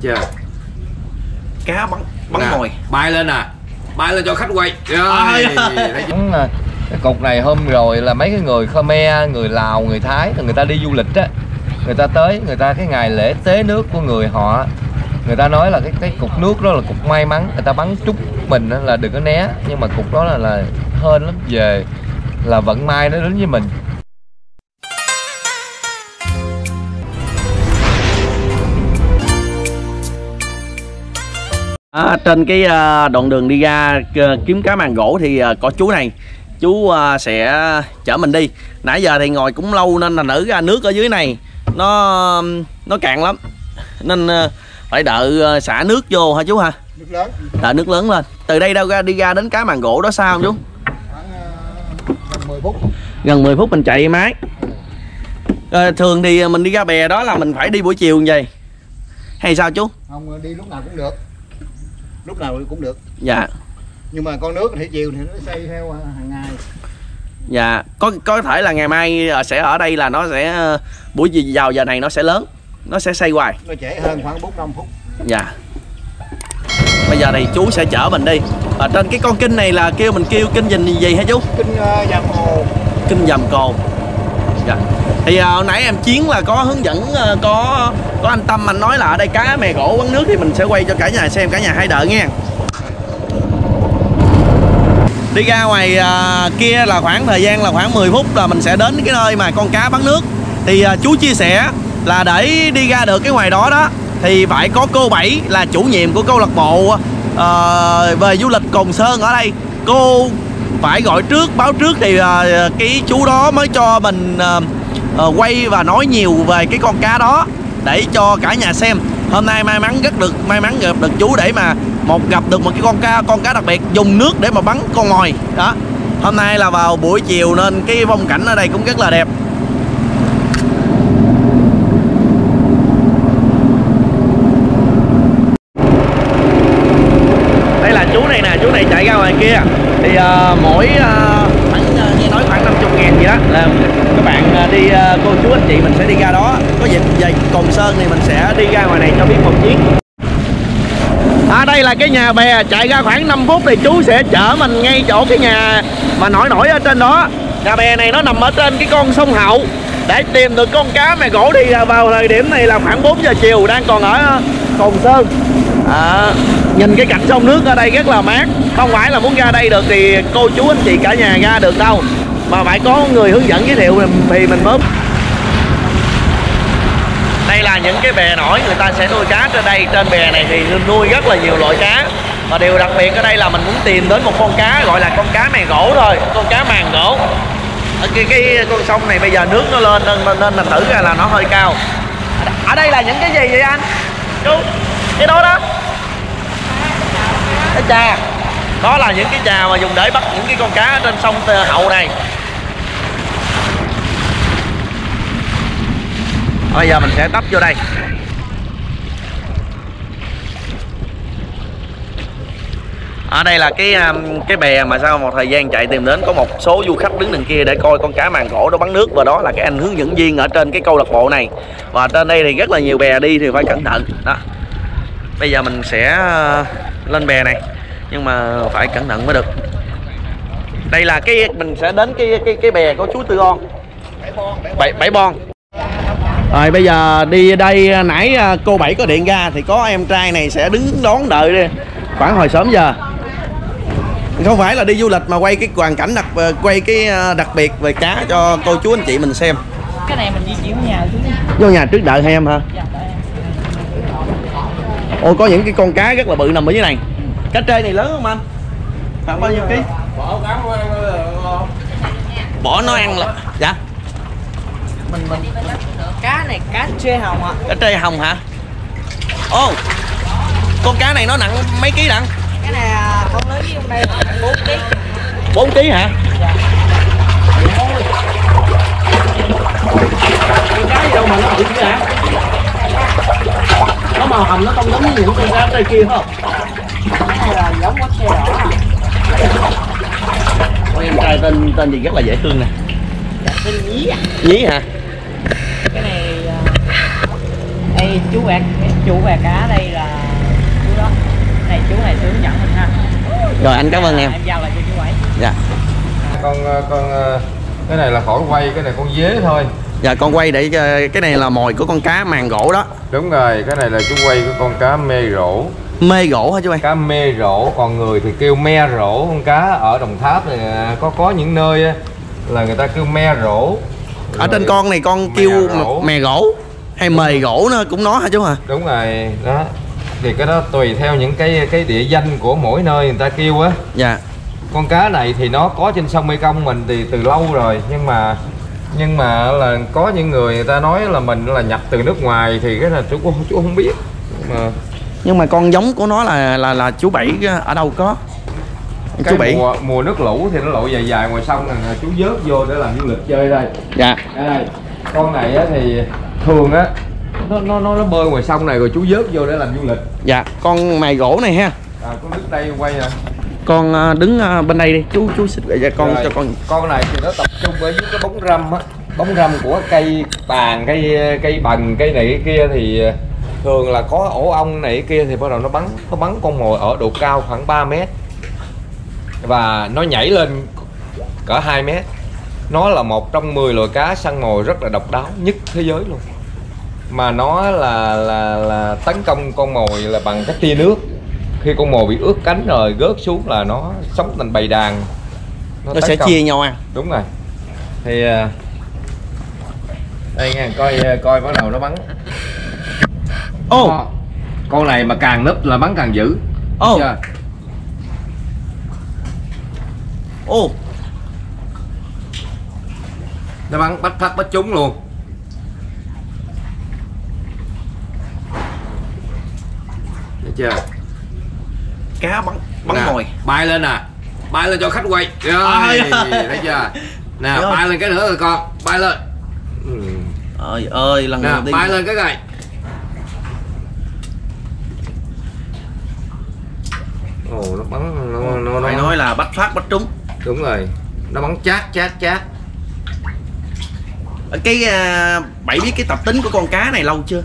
chưa? Cá bắn bắn Nè, mồi. bay lên nè. Bay lên cho khách quay. Rồi Ôi rồi. cái cục này hôm rồi là mấy cái người Khmer, người Lào, người Thái người ta đi du lịch á. Người ta tới người ta cái ngày lễ tế nước của người họ người ta nói là cái cái cục nước đó là cục may mắn. Người ta bắn trúng mình á là đừng có né nhưng mà cục đó là là hên lắm. Về là vận may nó đến với mình À, trên cái à, đoạn đường đi ra à, kiếm cá màng gỗ thì à, có chú này. Chú à, sẽ chở mình đi. Nãy giờ thì ngồi cũng lâu nên là nở ra nước ở dưới này. Nó nó cạn lắm. Nên phải đợi xả nước vô hả chú ha nước lớn. Đợi nước lớn lên. Từ đây đâu ra đi ra đến cá màng gỗ đó sao không chú? Khoảng ờ, gần 10 phút. Gần 10 phút mình chạy máy. À, thường thì mình đi ra bè đó là mình phải đi buổi chiều như vậy. Hay sao chú? Không đi lúc nào cũng được lúc nào cũng được dạ nhưng mà con nước thì chiều thì nó xây theo hàng ngày Dạ, có có thể là ngày mai ờ, sẽ ở đây là nó sẽ ờ, buổi gì vào giờ này nó sẽ lớn, nó sẽ xây hoài. nó trễ hơn khoảng 4 5 phút Dạ. Bây giờ thì chú sẽ chở mình đi. Ở trên cái con kinh này là kêu mình kêu kinh gì gì hả chú? kinh uh, dầm hồ Kinh dầm cồ. Dạ. Thì à, hồi nãy em chiến là có hướng dẫn à, có có anh Tâm anh nói là ở đây cá mè gỗ quán nước thì mình sẽ quay cho cả nhà xem cả nhà hay đợi nghe Đi ra ngoài à, kia là khoảng thời gian là khoảng 10 phút là mình sẽ đến cái nơi mà con cá bắn nước. Thì à, chú chia sẻ là để đi ra được cái ngoài đó đó thì phải có cô Bảy là chủ nhiệm của câu lạc bộ à, về du lịch Cồn Sơn ở đây. Cô phải gọi trước báo trước thì à, cái chú đó mới cho mình à, uh, quay và nói nhiều về cái con cá đó để cho cả nhà xem. Hôm nay may mắn rất được may mắn gặp được chú để mà một gặp được một cái con cá con cá đặc biệt dùng nước để mà bắn con mồi đó. Hôm nay là vào buổi chiều nên cái phong cảnh ở đây cũng rất là đẹp. Đây là chú này nè chú này chạy ra ngoài kia. Thì uh, mỗi uh, khoảng uh, nghe nói khoảng 50 ngàn gì đó là các bạn à, đi à, cô chú anh chị mình sẽ đi ra đó. Có dịp về Cồn Sơn thì mình sẽ đi ra ngoài này cho biết một chuyến. À đây là cái nhà bè. Chạy ra khoảng 5 phút thì chú sẽ chở mình ngay chỗ cái nhà mà nổi nổi ở trên đó. Nhà bè này nó nằm ở trên cái con sông Hậu. Để tìm được con cá mè gỗ đi à, vào thời điểm này là khoảng 4 giờ chiều đang còn ở Cồn Sơn. À, Nhìn cái cảnh sông nước ở đây rất là mát. Không phải là muốn ra đây được thì cô chú anh chị cả nhà ra được đâu. Mà phải có người hướng dẫn giới thiệu thì mình mới đây là những cái bè nổi người ta sẽ nuôi cá trên đây. Trên bè này thì nuôi rất là nhiều loại cá. Và điều đặc biệt ở đây là mình muốn tìm đến một con cá gọi là con cá màng gỗ thôi con cá màng gỗ. Ở cái, cái con sông này bây giờ nước nó lên nên nên mình thử ra là nó hơi cao. Ở đây là những cái gì vậy anh? Chú cái đó đó. Cái trà đó là những cái trà mà dùng để bắt những cái con cá ở trên sông hậu này. Bây giờ mình sẽ tấp vô đây. Ở đây là cái um, cái bè mà sau một thời gian chạy tìm đến có một số du khách đứng đằng kia để coi con cá màng cổ nó bắn nước. Và đó là cái anh hướng dẫn viên ở trên cái câu lạc bộ này. Và trên đây thì rất là nhiều bè đi thì phải cẩn thận. Đó. Bây giờ mình sẽ uh, lên bè này. Nhưng mà phải cẩn thận mới được. Đây là cái, mình sẽ đến cái cái cái bè của chú Tư On. Bảy bảy bon rồi bây giờ đi đây nãy à, cô Bảy có điện ra thì có em trai này sẽ đứng đón đợi đi. Khoảng hồi sớm giờ. Không phải là đi du lịch mà quay cái hoàn cảnh đặc ờ, quay cái à, đặc biệt về cá cho cô chú anh chị mình xem. Cái này mình di chuyển nhà chú đi. Vô nhà trước đợi hai em hả? Dạ ôi có những cái con cá rất là bự nằm ở dưới này. Cá trê này lớn không anh? Khoảng bao nhiêu ký? Bỏ nó ăn là dạ mình mình. Cá này cá chê hồng ạ. Cá trê hồng hả? Ô con cá này nó nặng mấy ký đặng? Cái này à, con lớn với con đây là bốn ký. 4 ký hả? Cái cá gì đâu mà nó bự chứ hả nó màu hồng nó không giống như những con cá tây kia không? Cái này là giống có chê đỏ. Ôi em trai tên tên gì rất là dễ thương nè. Dạ tên nhí à nhí hả cái này à, đây chú gà chú gà cá đây là chú đó. Này chú này hướng dẫn mình ha. Rồi anh cảm ơn em. Em giao lại cho chú ấy dạ. Con con cái này là khỏi quay cái này con dế thôi. Dạ con quay để cho- cái này là mồi của con cá màng gỗ đó. Đúng rồi cái này là chú quay của con cá mê rổ. Mê gỗ hả chú ơi cá mê rổ còn người thì kêu me rổ. Con cá ở đồng tháp thì à, có có những nơi là người ta kêu me rổ. Ở trên con này con Mè kêu gỗ. mè gỗ hay mề gỗ nữa cũng nó hả chú hả đúng rồi đó. Thì cái đó tùy theo những cái cái địa danh của mỗi nơi người ta kêu á. Dạ. Con cá này thì nó có trên sông Mekong mình thì từ lâu rồi nhưng mà nhưng mà là có những người người ta nói là mình là nhập từ nước ngoài thì cái là chú cũng chú không biết. Mà nhưng mà con giống của nó là là là chú bảy ở đâu có? Chú cái bảy. mùa, mùa nước lũ thì nó lội dài dài ngoài sông nè, chú vớt vô để làm du lịch chơi đây. Dạ. Đây con này á thì thường á nó nó nó nó bơi ngoài sông này rồi chú vớt vô để làm du lịch. Dạ con mày gỗ này ha. À có nước đây quay nè con à, đứng à, bên đây đi. Chú chú xích dạ, con Rồi, cho con. con này thì nó tập trung ở dưới cái bóng râm á. Bóng râm của cây bàn cây cây bần cây này cái kia thì thường là có ổ ong này kia thì bắt đầu nó bắn nó bắn con mồi ở độ cao khoảng 3 mét. Và nó nhảy lên cỡ 2 mét. Nó là một trong 10 loài cá săn mồi rất là độc đáo nhất thế giới luôn mà nó là là là tấn công con mồi là bằng cái tia nước. Khi con mồi bị ướt cánh rồi gớt xuống là nó sống thành bầy đàn. Nó tấn sẽ công. chia nhau ăn. Đúng rồi. Thì à, đây nha coi à, coi bắt đầu nó bắn. Ô! Đó. con này mà càng núp là bắn càng dữ. Ô! Chưa? ô! Nó bắn bắt phát bắt trúng luôn chưa? Cá bắn bắn Nè, mồi. bay lên nè bay lên cho khách quay. Rồi Ai thấy chưa? Nè ơi. bay lên cái nữa rồi con. Bay lên. Ừ. ơi ơi lần nè đầu tiên. bay lên cái này. Ồ nó bắn nó nó, phải nó nói là bắt phát bắt trúng. Đúng rồi. Nó bắn chát chát chát. Cái à, bảy biết cái tập tính của con cá này lâu chưa?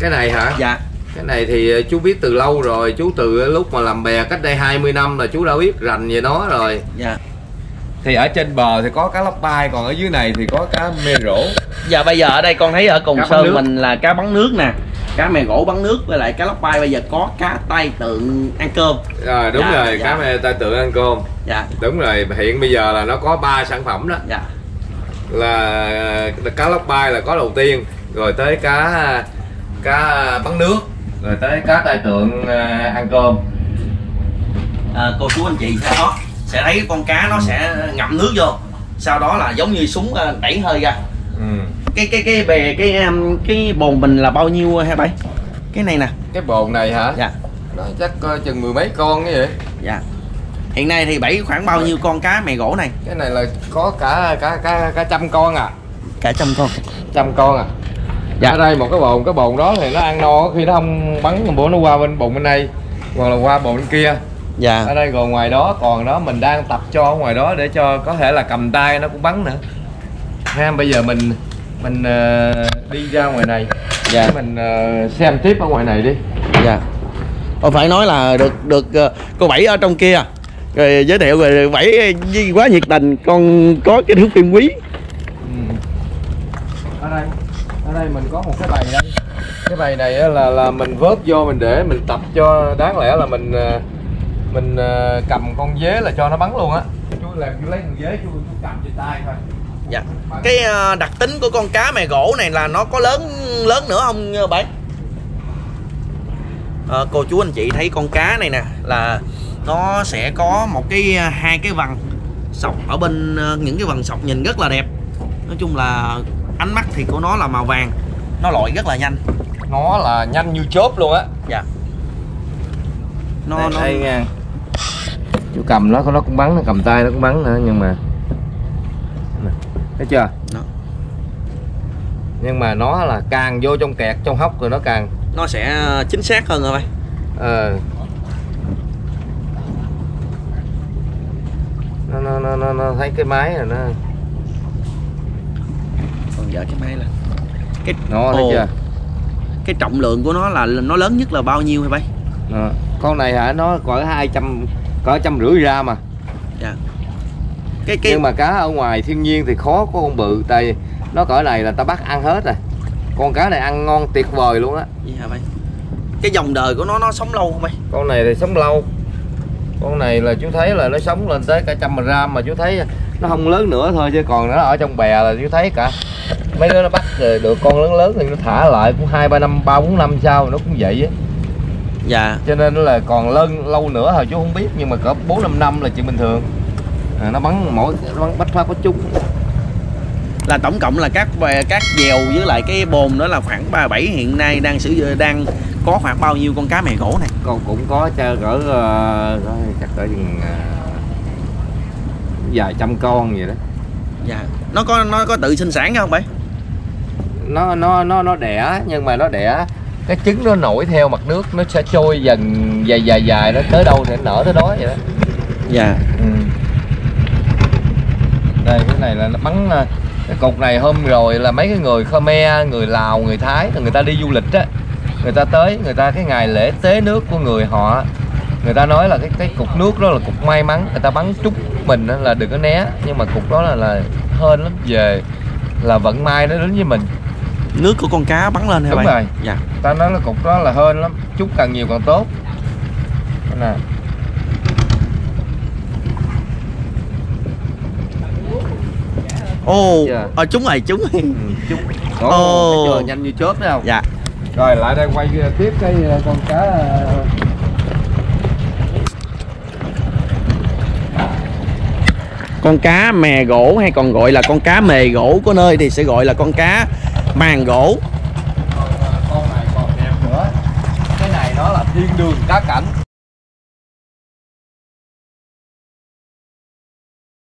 Cái này hả? Dạ cái này thì ờ, chú biết từ lâu rồi chú từ lúc mà làm bè cách đây 20 năm là chú đã biết rành về nó rồi. Dạ. Thì ở trên bờ thì có cá lóc bay còn ở dưới này thì có cá mê rổ. Giờ bây giờ ở đây con thấy ở Cồn Sơn mình là cá bắn nước nè cá mè gỗ bắn nước với lại cá lóc bay. Bây giờ có cá tai tượng ăn cơm. À, đúng Dạ, rồi dạ. cá mê ta tượng ăn cơm. Dạ. Đúng rồi hiện bây giờ là nó có ba sản phẩm đó. Dạ. Là à, cá lóc bay là có đầu tiên rồi tới cá cá bắn nước rồi tới cá tai tượng à, ăn cơm. À, cô chú anh chị sẽ có sẽ thấy con cá nó sẽ ngậm nước vô. Sau đó là giống như súng à, đẩy hơi ra. Ừ. cái cái cái bè cái cái bồn mình là bao nhiêu hả bảy cái này nè. Cái bồn này hả? Dạ. Nó chắc chừng mười mấy con cái vậy. Dạ. Hiện nay thì bảy khoảng bao nhiêu con cá mè gỗ này? Cái này là có cả cả cả cả trăm con à. Cả trăm con. Trăm con à Dạ. ở đây một cái bồn cái bồn đó thì nó ăn no khi nó không bắn bữa nó qua bên bồn bên đây hoặc là qua bồn bên kia. Dạ. Ở đây còn ngoài đó còn đó mình đang tập cho ở ngoài đó để cho có thể là cầm tay nó cũng bắn nữa. Ha bây giờ mình mình ờ, đi ra ngoài này. Dạ. để mình ờ, xem tiếp ở ngoài này đi. Dạ. Ồ, phải nói là được được ờ, cô bảy ở trong kia. Rồi giới thiệu rồi bảy quá nhiệt tình con có cái thước phim quý. Ừ. ở đây đây mình có một cái bầy đây cái bầy này là là mình vớt vô mình để mình tập cho đáng lẽ là mình ờ, mình ờ, cầm con dế là cho nó bắn luôn á. Chú làm chú lấy con dế chú, chú cầm trên tay thôi. Dạ. Cái ờ, đặc tính của con cá mè gỗ này là nó có lớn lớn nữa không bảy cô chú anh chị thấy con cá này nè là nó sẽ có một cái hai cái vằn sọc ở bên những cái vằn sọc nhìn rất là đẹp. Nói chung là ánh mắt thì của nó là màu vàng. Nó lội rất là nhanh. Nó là nhanh như chớp luôn á. Dạ. Nó đây, nó đây nha. Chú cầm nó nó cũng bắn nó cầm tay nó cũng bắn nữa nhưng mà thấy chưa? Đó. nhưng mà nó là càng vô trong kẹt trong hốc rồi nó càng nó sẽ ờ, chính xác hơn rồi bay ờ. Nó, nó, nó, nó, nó thấy cái máy rồi nó còn dở cái máy lên cái nó thấy chưa? cái trọng lượng của nó là nó lớn nhất là bao nhiêu hả bác? Đó. con này hả nó cỡ hai trăm cỡ trăm rưỡi ra mà dạ. Cái cái nhưng mà cá ở ngoài thiên nhiên thì khó có con bự tại nó cỡ này là ta bắt ăn hết rồi. Con cá này ăn ngon tuyệt vời luôn á. Cái dòng đời của nó nó sống lâu không bác? Con này thì sống lâu. Con này là chú thấy là nó sống lên tới cả trăm gram mà chú thấy nó không lớn nữa thôi chứ còn nó ở trong bè là chú thấy cả mấy đứa nó bắt rồi được con lớn lớn thì nó thả lại cũng hai ba năm ba bốn năm sau nó cũng vậy á. Dạ. Cho nên là còn lớn lâu nữa thôi chú không biết nhưng mà cỡ bốn năm năm là chuyện bình thường. À, nó bắn mỗi nó bắn bách phát bách trúng. Là tổng cộng là các các dèo với lại cái bồn đó là khoảng ba bảy hiện nay đang sử đang có khoảng bao nhiêu con cá mè gỗ này con cũng có cho cỡ ờ, có chắc cỡ chừng ờ, vài trăm con vậy đó. Dạ nó có nó có tự sinh sản không bác? Nó nó nó nó đẻ nhưng mà nó đẻ cái trứng nó nổi theo mặt nước nó sẽ trôi dần dài dài dài nó tới đâu thì nó nở tới đó vậy đó. Dạ. Ừ. đây cái này là nó bắn ờ, cái cục này hôm rồi là mấy cái người Khmer người Lào người Thái người ta đi du lịch á người ta tới người ta cái ngày lễ tế nước của người họ người ta nói là cái cái cục nước đó là cục may mắn người ta bắn trúng mình là đừng có né nhưng mà cục đó là là hên lắm. Về là vận may nó đến với mình. Nước của con cá bắn lên hả Đúng bác rồi. dạ. Ta nói là cục đó là hên lắm. Chút càng nhiều càng tốt. Đây nè. Ô Dạ. à, chúng rồi chúng rồi chút Ồ. Chưa nhanh như chớp đấy không? Dạ. Rồi lại đây quay tiếp cái ờ, con cá con cá mè gỗ hay còn gọi là con cá mề gỗ có nơi thì sẽ gọi là con cá màng gỗ. Con này còn đẹp nữa. Cái này nó là thiên đường cá cảnh.